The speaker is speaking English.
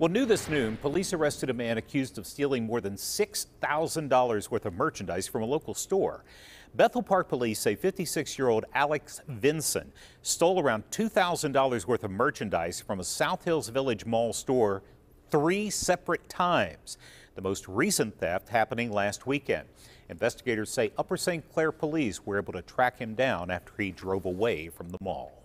Well, new this noon, police arrested a man accused of stealing more than $6,000 worth of merchandise from a local store. Bethel Park police say 56 year old Alex Vinson stole around $2,000 worth of merchandise from a South Hills Village Mall store three separate times. The most recent theft happening last weekend. Investigators say Upper St. Clair police were able to track him down after he drove away from the mall.